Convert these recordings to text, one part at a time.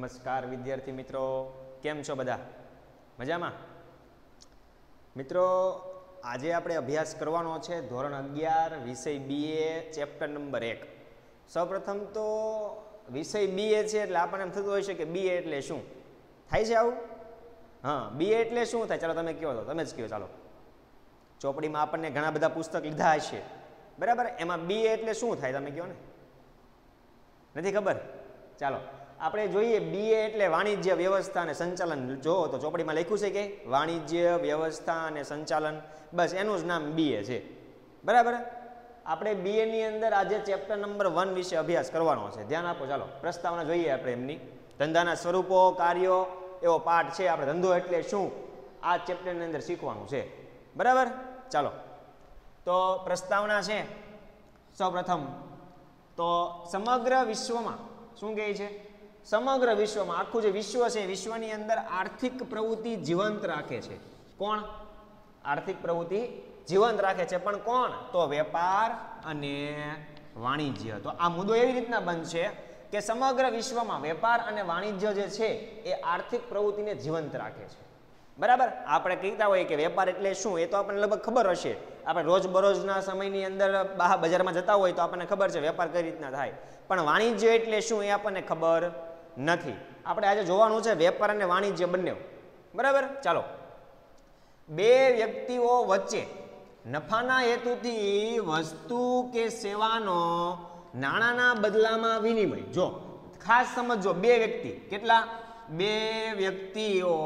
નમસ્કાર વિદ્યાર્થી મિત્રો, કેમ છો બધા? મજામાં? મિત્રો, આજે આપણે અભ્યાસ કરવાનો છે ધોરણ અગિયાર, વિષય બીએ ચેપ્ટર નંબર એક. સૌપ્રથમ તો વિષય બીએ છે એટલે આપણને એમ થતું હોય છે કે બીએ એટલે શું? થાય છે આવું? હા બીએ એટલે શું થાય? ચાલો તમે કહો તો, તમે જ કહો, ચાલો. ચોપડીમાં આપણને ઘણા બધા પુસ્તક લીધા હશે. બરાબર? એમાં બીએ એટલે શું થાય? તમે કહો ને. નથી ખબર? ચાલો. આપણે જોઈએ બીએ એટલે વાણિજ્ય વ્યવસ્થા અને સંચાલન. જો તો ચોપડીમાં લખ્યું છે કે વાણિજ્ય વ્યવસ્થા અને સંચાલન. બસ એનું જ નામ બીએ છે. બરાબર? આપણે બીએની અંદર આજે ચેપ્ટર નંબર વન વિશે અભ્યાસ કરવાનો છે. ધ્યાન આપો, ચાલો. પ્રસ્તાવના જોઈએ આપણે એમની. ધંધાના સ્વરૂપો, કાર્યો, એવો પાઠ છે આપણે. ધંધો એટલે શું? આ ચેપ્ટરની અંદર શીખવાનું છે. બરાબર? ચાલો. તો પ્રસ્તાવના છે. સૌપ્રથમ તો સમગ્ર વિશ્વમાં શું કહે છે? સમગ્ર વિશ્વમાં, આખું જે વિશ્વ છે વિશ્વની અંદર આર્થિક પ્રવૃત્તિ જીવંત રાખે છે. કોણ? આર્થિક પ્રવૃત્તિ જીવંત રાખે છે. પણ કોણ? તો વેપાર અને વાણિજ્ય. તો આ મુદ્દો એવી રીતના બનશે કે સમગ્ર વિશ્વમાં વેપાર અને વાણિજ્ય જે છે, એ આર્થિક પ્રવૃત્તિને જીવંત રાખે છે. બરાબર? આપણે કહેતા હોઈએ કે વેપાર એટલે શું? એ તો આપણને લગભગ ખબર હશે. આપણે રોજબરોજના સમયની અંદર બહાર બજારમાં જતા હોય તો આપણને ખબર છે વેપાર કઈ રીતના થાય. પણ વાણિજ્ય એટલે શું? એ આપણને ખબર નથી. આપણે આજે જોવાનું છે વેપાર અને વાણિજ્ય બંને બરાબર? ચાલો. બે વ્યક્તિઓ વચ્ચે નફાના હેતુથી વસ્તુ કે સેવાનો નાણાંના બદલામાં વિનિમય. જો, ખાસ સમજો બે વ્યક્તિ. કેટલા? બે વ્યક્તિઓ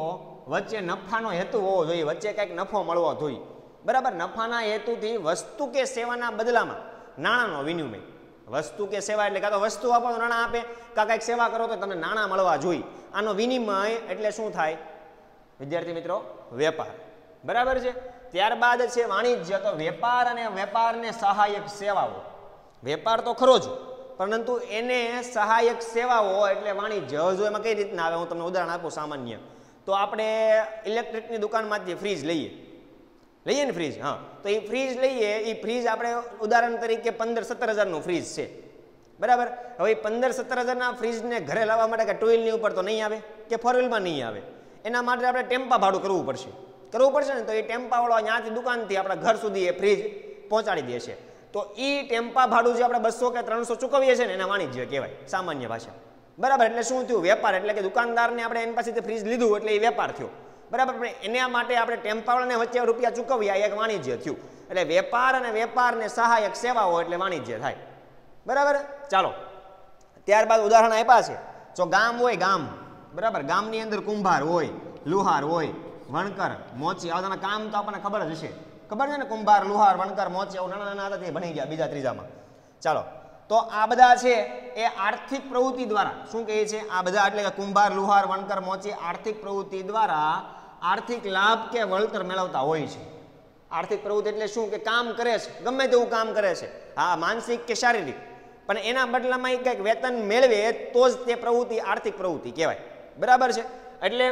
વચ્ચે નફાનો હેતુ હોવો જોઈએ. વચ્ચે કંઈક નફો મળવો જોઈએ. બરાબર? નફાના હેતુથી વસ્તુ કે સેવાના બદલામાં નાણાંનો વિનિમય. વસ્તુ કે સેવા એટલે કાં તો વસ્તુ આપો તો નાણાં આપે, કાં કંઈક સેવા કરો તો તમને નાણાં મળવા જોઈએ. આનો વિનિમય એટલે શું થાય? વિદ્યાર્થી મિત્રો, વેપાર. બરાબર છે? ત્યારબાદ છે વાણિજ્ય. તો વેપાર અને વેપારને સહાયક સેવાઓ. વેપાર તો ખરો જ, પરંતુ એને સહાયક સેવાઓ એટલે વાણિજ્ય. જો એમાં કઈ રીતના આવે? હું તમને ઉદાહરણ આપું સામાન્ય. તો આપણે ઇલેક્ટ્રિકની દુકાનમાંથી ફ્રીજ લઈએ. લઈએ ને ફ્રીજ હા. તો એ ફ્રીજ લઈએ, એ ફ્રીજ આપણે ઉદાહરણ તરીકે પંદર સત્તર હજારનું ફ્રીજ છે. બરાબર? હવે પંદર સત્તર હજારના ફ્રીજને ઘરે લાવવા માટે કે ટુ વ્હીલની ઉપર તો નહીં આવે કે ફોર વ્હીલમાં નહીં આવે? એના માટે આપણે ટેમ્પા ભાડું કરવું પડશે. કરવું પડશે ને? તો એ ટેમ્પાવાળો ત્યાંથી દુકાનથી આપણા ઘર સુધી એ ફ્રીજ પહોંચાડી દે છે. તો એ ટેમ્પા ભાડું જે આપણે બસો કે ત્રણસો ચૂકવીએ છીએ ને, એના વાણિજ્ય કહેવાય, સામાન્ય ભાષા. બરાબર? એટલે શું થયું? વેપાર, એટલે કે દુકાનદારને આપણે એની પાસેથી ફ્રીજ લીધું એટલે એ વેપાર થયો. બરાબર? પણ એના માટે આપણે ટેમ્પાવાળાને વચ્ચે રૂપિયા ચૂકવ્યા એક વાણિજ્ય થયું. એટલે વેપાર અને વેપારને સહાયક સેવાઓ એટલે વાણિજ્ય થાય. બરાબર? ચાલો. ત્યારબાદ ઉદાહરણ આપ્યા છે. જો ગામ હોય, ગામ. બરાબર? ગામની અંદર કુંભાર હોય, લુહાર હોય, વણકર, મોચી. આવતાના કામ તો આપણને ખબર જ હશે. ખબર છે ને? કુંભાર, લુહાર, વણકર, મોચી આવું નાના નાના હતા તે ભણી ગયા બીજા ત્રીજામાં. ચાલો. તો આ બધા છે એ આર્થિક પ્રવૃત્તિ દ્વારા. શું કહે છે? આ બધા એટલે કે કુંભાર, લુહાર, વણકર, મોચી આર્થિક પ્રવૃત્તિ દ્વારા આર્થિક લાભ કે વળતર મેળવતા હોય છે. આર્થિક પ્રવૃત્તિ એટલે શું? કે કામ કરે છે. ગમે તેવું કામ કરે છે. હા, માનસિક કે શારીરિક. પણ એના બદલામાં એ કંઈક વેતન મેળવે તો જ તે પ્રવૃત્તિ આર્થિક પ્રવૃત્તિ કહેવાય. બરાબર છે? એટલે,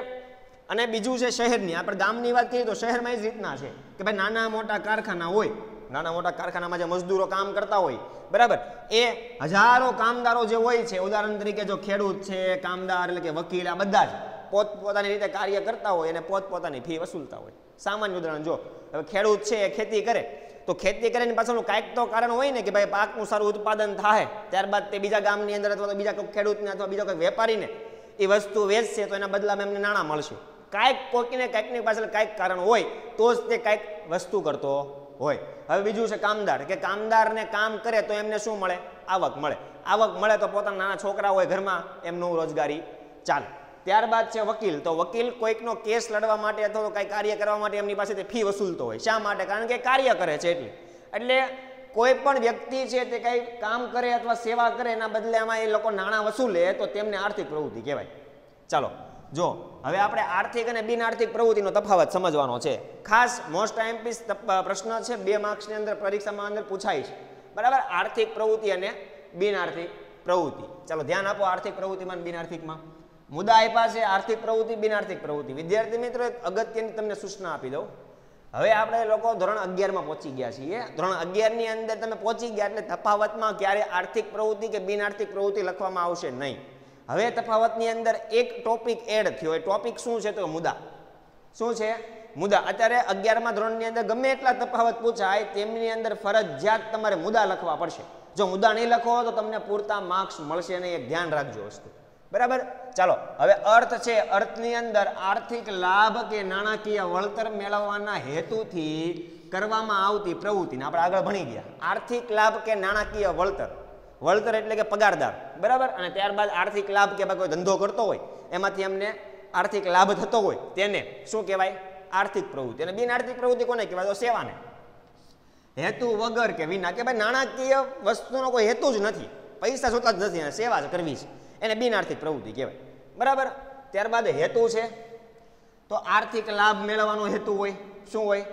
અને બીજું છે શહેરની. આપણે ગામની વાત કરીએ તો શહેરમાં જ રીતના છે કે ભાઈ નાના મોટા કારખાના હોય, નાના મોટા કારખાનામાં જે મજદૂરો કામ કરતા હોય, બરાબર? એ હજારો કામદારો જે હોય છે, ઉદાહરણ તરીકે જો ખેડૂત છે, કામદાર એટલે કે વકીલ, આ બધા જ. પોતપોતાની રીતે કાર્ય કરતા હોય અને પોતપોતાની ફી વસૂલતા હોય. સામાન્ય ઉદાહરણ જો, હવે ખેડૂત છે એ ખેતી કરે, તો ખેતી કરીને પાછળનું કાંઈક તો કારણ હોય ને કે ભાઈ પાકનું સારું ઉત્પાદન થાય, ત્યારબાદ તે બીજા ગામની અંદર અથવા તો બીજા કોઈ ખેડૂતને અથવા બીજા કોઈ વેપારીને એ વસ્તુ વેચશે તો એના બદલામાં એમને નાણાં મળશે. કાંઈક કોકીને કાંઈકની પાછળ કાંઈક કારણ હોય, તો જ તે કાંઈક વસ્તુ કરતો હોય. હવે બીજું છે કામદાર, કે કામદારને કામ કરે તો એમને શું મળે? આવક મળે. આવક મળે તો પોતાના નાના છોકરા હોય ઘરમાં, એમનું રોજગારી ચાલે. ત્યારબાદ છે વકીલ. તો વકીલ કોઈકનો કેસ લડવા માટે અથવા તો કંઈ કાર્ય કરવા માટે એમની પાસેથી ફી વસૂલતો હોય. શા માટે? કારણ કે કાર્ય કરે છે એટલે. એટલે કોઈ પણ વ્યક્તિ છે તે કંઈ કામ કરે અથવા સેવા કરે, એના બદલે આમાં એ લોકો નાણાં વસૂલે, તો તેમને આર્થિક પ્રવૃત્તિ કહેવાય. ચાલો, જો, હવે આપણે આર્થિક અને બિન આર્થિક પ્રવૃત્તિનો તફાવત સમજવાનો છે. ખાસ મોસ્ટ આઈએમપી પ્રશ્ન છે, બે માર્ક્સની અંદર, પરીક્ષામાં અંદર પૂછાય છે. બરાબર? આર્થિક પ્રવૃત્તિ અને બિન આર્થિક પ્રવૃત્તિ. ચાલો, ધ્યાન આપો આર્થિક પ્રવૃત્તિમાં બિન આર્થિકમાં મુદ્દા આપ્યા છે આર્થિક પ્રવૃત્તિ બિન આર્થિક પ્રવૃત્તિ. વિદ્યાર્થી મિત્રો, એક અગત્યની તમને સૂચના આપી દઉં. હવે આપણે લોકો ધોરણ અગિયારમાં પહોંચી ગયા છીએ. ધોરણ અગિયારની અંદર તમે પહોંચી ગયા એટલે તફાવતમાં ક્યારે આર્થિક પ્રવૃત્તિ કે બિન આર્થિક પ્રવૃત્તિ લખવામાં આવશે નહીં. હવે તફાવતની અંદર એક ટોપિક એડ થયો. એ ટોપિક શું છે તો મુદ્દા. શું છે? મુદ્દા. અત્યારે અગિયારમાં ધોરણની અંદર ગમે એટલા તફાવત પૂછાય, તેમની અંદર ફરજિયાત તમારે મુદ્દા લખવા પડશે. જો મુદ્દા નહીં લખો તો તમને પૂરતા માર્ક્સ મળશે નહીં. એક ધ્યાન રાખજો વસ્તુ. બરાબર? ચાલો, હવે અર્થ છે, અર્થની અંદર આર્થિક લાભ કે નાણાકીય વળતર મેળવવાના હેતુથી કરવામાં આવતી પ્રવૃત્તિને આપણે આગળ ભણી ગયા. આર્થિક લાભ કે નાણાકીય વળતર. વળતર એટલે કે પગારદાર. બરાબર? અને ત્યારબાદ આર્થિક લાભ કે કોઈ ધંધો કરતો હોય, એમાંથી અમને આર્થિક લાભ થતો હોય, તેને શું કહેવાય? આર્થિક પ્રવૃત્તિ. અને બિન આર્થિક પ્રવૃત્તિ કોને કહેવાય? તો સેવાને. હેતુ વગર કે વિના. કે ભાઈ, નાણાકીય વસ્તુનો કોઈ હેતુ જ નથી. પૈસા જોતા જ નથી અને સેવા જ કરવી છે. એને બિનઆર્થિક પ્રવૃત્તિ કહેવાય. બરાબર? ત્યારબાદ હેતુ છે. તો આર્થિક લાભ મેળવવાનો હેતુ હોય. શું હોય?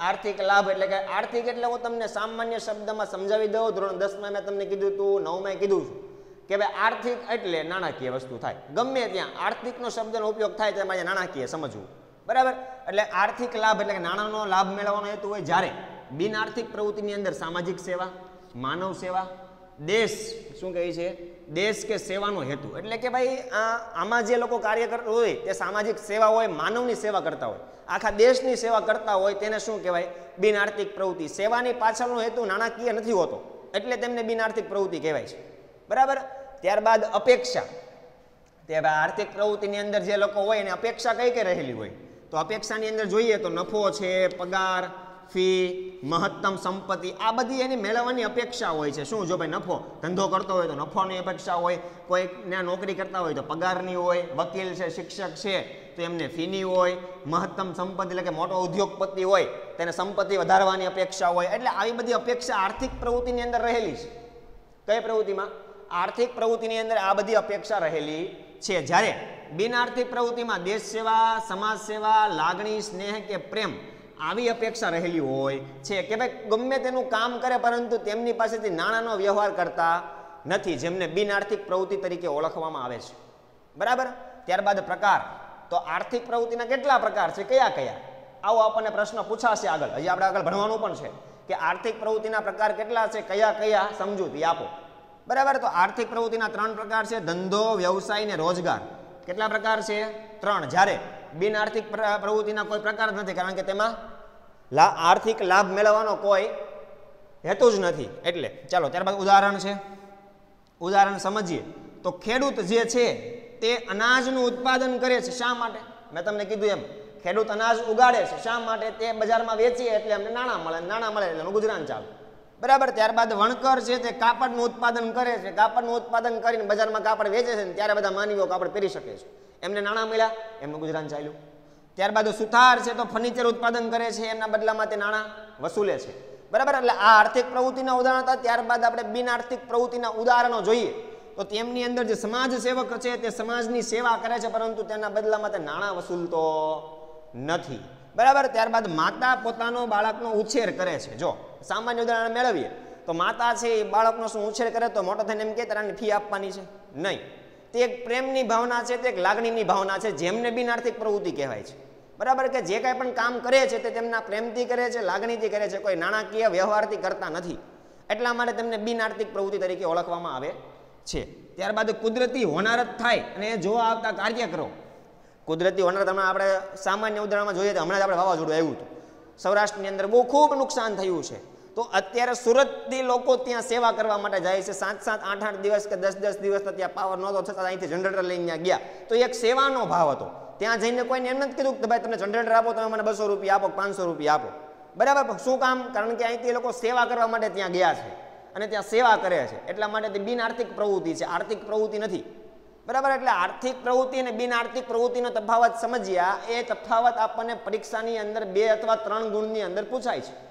આર્થિક લાભ એટલે કે આર્થિક એટલે હું તમને સામાન્ય શબ્દમાં સમજાવી દઉં. ધોરણ દસમાં મેં તમને કીધું હતું, નવમાં કીધું છું કે ભાઈ આર્થિક એટલે નાણાકીય વસ્તુ થાય. ગમે ત્યાં આર્થિકનો શબ્દનો ઉપયોગ થાય તેમાં નાણાકીય સમજવું. બરાબર? એટલે આર્થિક લાભ એટલે કે નાણાંનો લાભ મેળવવાનો હેતુ હોય જ્યારે બિન આર્થિક પ્રવૃત્તિની અંદર સામાજિક સેવા, માનવ સેવા દેશ શું કહે છે? દેશ કે સેવાનો હેતુ. એટલે કે ભાઈ આ આમાં જે લોકો કાર્ય કરતા હોય તે સામાજિક સેવા હોય માનવની સેવા કરતા હોય. આખા દેશની સેવા કરતા હોય તેને શું કહેવાય? બિન આર્થિક પ્રવૃત્તિ. સેવાની પાછળનો હેતુ નાણાકીય નથી હોતો. એટલે તેમને બિન આર્થિક પ્રવૃત્તિ કહેવાય છે. બરાબર? ત્યારબાદ અપેક્ષા. તે આર્થિક પ્રવૃત્તિની અંદર જે લોકો હોય એને અપેક્ષા કઈ કઈ રહેલી હોય? તો અપેક્ષાની અંદર જોઈએ તો નફો છે પગાર ફી મહત્તમ સંપત્તિ, આ બધી એની મેળવવાની અપેક્ષા હોય છે. શું? જો ભાઈ નફો, ધંધો કરતો હોય તો નફોની અપેક્ષા હોય, કોઈકને નોકરી કરતા હોય તો પગારની હોય, વકીલ છે, શિક્ષક છે, તો એમને ફીની હોય, મહત્તમ સંપત્તિ એટલે કે મોટો ઉદ્યોગપતિ હોય, તેને સંપત્તિ વધારવાની અપેક્ષા હોય, એટલે આવી બધી અપેક્ષા આર્થિક પ્રવૃત્તિની અંદર રહેલી છે. કઈ પ્રવૃત્તિમાં? આર્થિક પ્રવૃત્તિની અંદર આ બધી અપેક્ષા રહેલી છે. જ્યારે બિન આર્થિક પ્રવૃત્તિમાં દેશ સેવા, સમાજ સેવા, લાગણી, સ્નેહ કે પ્રેમ આવી અપેક્ષા રહેલી હોય છે કે ભાઈ ગમે તેનું કામ કરે પરંતુ તેમની પાસેથી નાણાંનો વ્યવહાર કરતા નથી, જેમને બિન આર્થિક પ્રવૃત્તિ તરીકે ઓળખવામાં આવે છે. બરાબર? ત્યારબાદ પ્રકાર. તો આર્થિક પ્રવૃત્તિના કેટલા પ્રકાર છે? કયા કયા? આવો આપણને પ્રશ્ન પૂછાશે આગળ. હજી આપણે આગળ ભણવાનું પણ છે. કે આર્થિક પ્રવૃત્તિના પ્રકાર કેટલા છે? કયા કયા? સમજૂતી આપો. બરાબર? તો આર્થિક પ્રવૃત્તિના ત્રણ પ્રકાર છે. ધંધો, વ્યવસાય ને રોજગાર. કેટલા પ્રકાર છે? ત્રણ. જ્યારે બિન આર્થિક પ્રવૃત્તિના કોઈ પ્રકાર નથી, કારણ કે તેમાં આર્થિક લાભ મેળવવાનો કોઈ હેતુ જ નથી. એટલે, ચાલો, ત્યારબાદ ઉદાહરણ છે. ઉદાહરણ સમજીએ. તો ખેડૂત જે છે, તે અનાજનું ઉત્પાદન કરે છે શા માટે? મેં તમને કીધું એમ, ખેડૂત અનાજ ઉગાડે છે શા માટે? તે બજારમાં વેચીએ એટલે અમને નાણાં મળે નાણાં મળે એટલે ગુજરાન ચાલે. બરાબર, ત્યારબાદ વણકર છે, તે કાપડનું ઉત્પાદન કરે છે. કાપડનું ઉત્પાદન કરીને બજારમાં કાપડ વેચે છે ત્યારે બધા માનવીઓ કાપડ પહેરી શકે છે. એમને નાણાં મળ્યા, એમનું ગુજરાન ચાલ્યું. ત્યારબાદ સુથાર છે તો ફર્નિચર ઉત્પાદન કરે છે એના બદલામાં તે નાણાં વસૂલે છે. બરાબર? એટલે આ આર્થિક પ્રવૃત્તિના ઉદાહરણ હતા. ત્યારબાદ આપણે બિન આર્થિક પ્રવૃત્તિના ઉદાહરણો જોઈએ. તો તેમની અંદર જે સમાજ સેવક છે તે સમાજની સેવા કરે છે, પરંતુ તેના બદલામાં તે નાણાં વસૂલતો નથી. બરાબર? ત્યારબાદ માતા પોતાનો બાળકનો ઉછેર કરે છે. જો, સામાન્ય ઉદાહરણ મેળવીએ. તો માતા છે એ બાળકનો શું ઉછેર કરે? તો મોટો થઈને એમ કે તારાની ફી આપવાની છે. નહીં. તે એક પ્રેમની ભાવના છે, તે એક લાગણીની ભાવના છે, જેમને બિન આર્થિક પ્રવૃત્તિ કહેવાય છે. બરાબર કે જે કાંઈ પણ કામ કરે છે, તે તેમના પ્રેમથી કરે છે, લાગણીથી કરે છે, કોઈ નાણાકીય વ્યવહારથી કરતા નથી. એટલા માટે તેમને બિન આર્થિક પ્રવૃત્તિ તરીકે ઓળખવામાં આવે છે. ત્યારબાદ કુદરતી હોનારત થાય અને એ જોવા આવતા કાર્ય કરો કુદરતી હોનારત હમણાં આપણે સામાન્ય ઉદાહરણમાં જોઈએ તો હમણાં જ આપણે વાવાઝોડું આવ્યું હતું. સૌરાષ્ટ્રની અંદર બહુ ખૂબ નુકસાન થયું છે. તો અત્યારે સુરતથી લોકો ત્યાં સેવા કરવા માટે જાય છે. સાત સાત આઠ આઠ દિવસ કે દસ દસ દિવસ ત્યાં પાવર નહોતો છતાં અહીંથી જનરેટર લઈને ગયા. તો એક સેવાનો ભાવ હતો. ત્યાં જઈને કોઈને એમ નથી કીધું કે ભાઈ તમે જનરેટર આપો, તમે મને બસો રૂપિયા આપો, પાંચસો રૂપિયા આપો. બરાબર શું કામ? કારણ કે અહીંથી એ લોકો સેવા કરવા માટે ત્યાં ગયા છે અને ત્યાં સેવા કરે છે. એટલા માટે તે બિન આર્થિક પ્રવૃત્તિ છે. આર્થિક પ્રવૃત્તિ નથી. બરાબર, એટલે આર્થિક પ્રવૃત્તિ અને બિન આર્થિક પ્રવૃત્તિનો તફાવત સમજ્યા, એ તફાવત આપણને પરીક્ષાની અંદર બે અથવા ત્રણ ગુણની અંદર પૂછાય છે.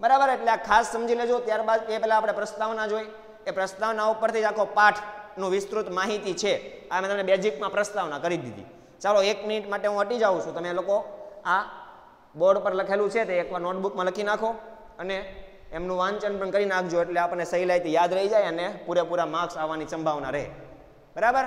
બરાબર, એટલે આ ખાસ સમજી લેજો ત્યારબાદ એ પહેલાં આપણે પ્રસ્તાવના જોઈ. એ પ્રસ્તાવના ઉપરથી જ આખો પાઠનું વિસ્તૃત માહિતી છે. આ મેં તમને બેઝિકમાં પ્રસ્તાવના કરી દીધી. ચાલો, એક મિનિટ માટે હું હટી જાઉં છું. તમે લોકો આ બોર્ડ પર લખેલું છે, તે એકવાર નોટબુકમાં લખી નાખો અને એમનું વાંચન પણ કરી નાખજો, એટલે આપણને સહેલાઈથી યાદ રહી જાય અને પૂરેપૂરા માર્ક્સ આવવાની સંભાવના રહે. બરાબર?